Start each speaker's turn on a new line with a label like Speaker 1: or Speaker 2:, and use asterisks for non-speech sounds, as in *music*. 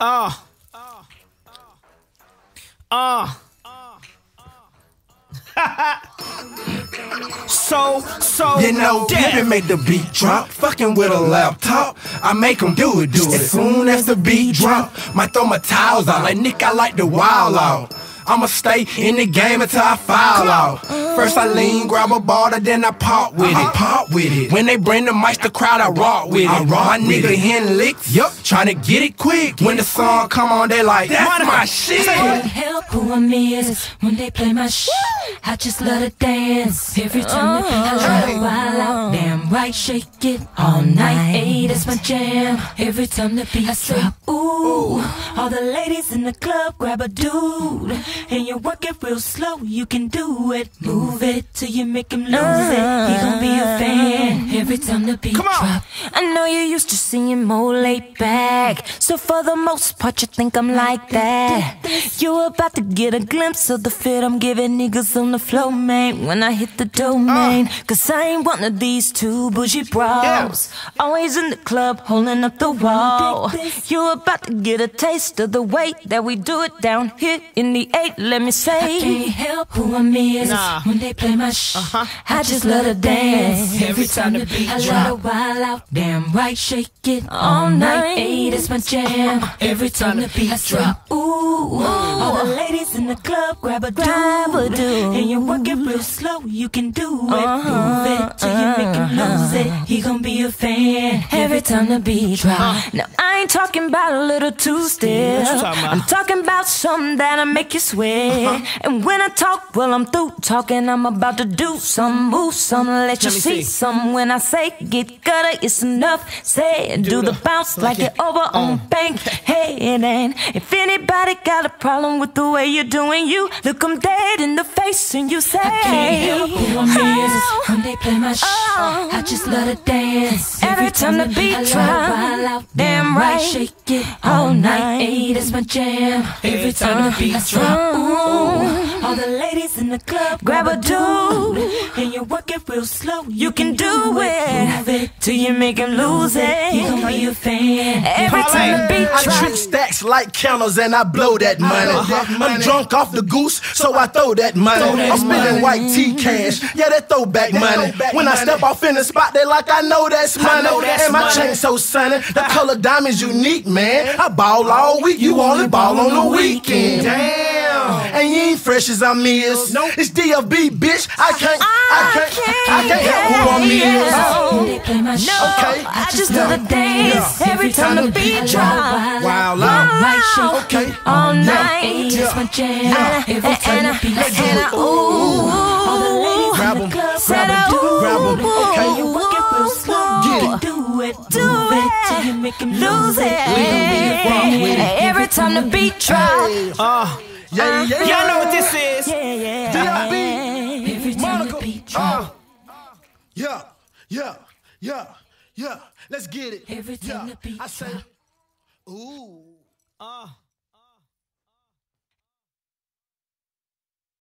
Speaker 1: Uh. Uh. *laughs* so, so,
Speaker 2: You know. Pimpin' make the beat drop. Fucking with a laptop, I make 'em do it, do it. As soon as the beat drop, might throw my towels out. Like Nick, I like the wild out. I'ma stay in the game until I fall out. First I lean, grab a ball, then I pop with uh-huh. it. Pop with it. When they bring the mic, the crowd, I rock with it. I rock my nigga hitting licks, yup, tryna get it quick. When the song come on, they like, that's my shit.
Speaker 3: Can't help is when they play my shit. I just love to dance every time they I oh. love to wild out. Damn right, shake it all night. Hey, that's my jam. Every time the beat drop, ooh, all the ladies in the club grab a dude, and you work it real slow. You can do it, move it till you make him lose it. Uh. Every time the beat
Speaker 1: Come on.
Speaker 3: drop. I know you used to seeing more laid back, so for the most part you think I'm like that. You about to get a glimpse of the fit I'm giving niggas on the floor, man. When I hit the domain, uh. cause I ain't one of these two bougie bros. Always in the club, holding up the wall. You about to get a taste of the way that we do it down here in the eight. Let me say, I can't help who I'm is
Speaker 1: Nah.
Speaker 3: when they play my shit. Uh-huh. I just love to dance every time the beat I love to wild out, damn right, shake it all night. Hey, that's my jam. Every time the beat drop, ooh, oh, all the ladies the club grab a dude, and you work it real slow. You can do it, move it till you uh-huh, make him lose it. Uh-huh. He gon' be a fan every time the beat drop. Uh. Now I ain't talking about a little two step.
Speaker 1: What you talking about?
Speaker 3: I'm talking about something that'll make you sweat. Uh-huh. And when I talk, well, I'm through talking. I'm about to do some, move some, let you see
Speaker 1: see.
Speaker 3: some. When I say get gutter, it's enough. Say it, do, the, bounce like, it over on uh. bank. *laughs* Hey, it ain't. If anybody got a problem with the way you're doing you, look 'em dead in the face and you say, I can't help who I'm
Speaker 4: Oh.
Speaker 3: when they play my shit. Oh. I just love to dance. Every time the beat drop, damn right, shake it all night. Hey, that's my jam. Every time the beat drop, ooh, all the ladies in the club grab a dude, and you work it real slow. You can do it, move it till you make him lose it. He gon' be a fan. Every time the beat
Speaker 2: I
Speaker 3: drop.
Speaker 2: trick stacks like counters and I blow that money. I'm drunk off the goose, so I throw that money. I'm spending white tee cash, yeah, they that throwback money. When I step off in the spot, they like I know that's money. And my chain so sunny, the color diamond's unique, man. I ball all week, you only ball on the weekend. Damn, and you ain't fresh as I'm is. It's DFB, bitch. I can't, I can't, I can't help who I'm is.
Speaker 3: When they play my shit,
Speaker 2: Okay.
Speaker 3: I just love to dance every time the beat drop.
Speaker 2: Wild
Speaker 3: Right,
Speaker 2: out.
Speaker 3: shake
Speaker 2: Okay.
Speaker 3: all
Speaker 2: Yeah.
Speaker 3: night. That's my jam. Every time the beat
Speaker 2: Let's do it.
Speaker 3: drop. Ooh, all the ladies
Speaker 2: Grab
Speaker 3: in
Speaker 2: 'em,
Speaker 3: the club
Speaker 2: grab 'em,
Speaker 3: said, ooh,
Speaker 2: grab 'em. Okay.
Speaker 3: You work it real slow.
Speaker 2: Get
Speaker 3: You
Speaker 2: it.
Speaker 3: can do it, do it till you make him lose it. We gon' be a fan every time the beat drop.
Speaker 1: Uh,
Speaker 2: Yeah, yeah,
Speaker 1: y'all know what this is.
Speaker 3: Yeah, yeah.
Speaker 2: DFB.
Speaker 3: Every time the beat drop.
Speaker 2: Yeah, yeah, yeah, yeah. Let's get it.
Speaker 3: Every time
Speaker 2: yeah.
Speaker 3: the beat
Speaker 2: I say, ooh.
Speaker 1: Uh.